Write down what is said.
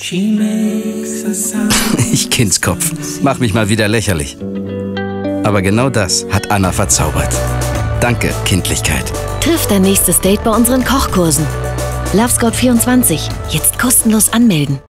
Ich Kindskopf. Mach mich mal wieder lächerlich. Aber genau das hat Anna verzaubert. Danke, Kindlichkeit. Triff dein nächstes Date bei unseren Kochkursen. Love Scout 24. Jetzt kostenlos anmelden.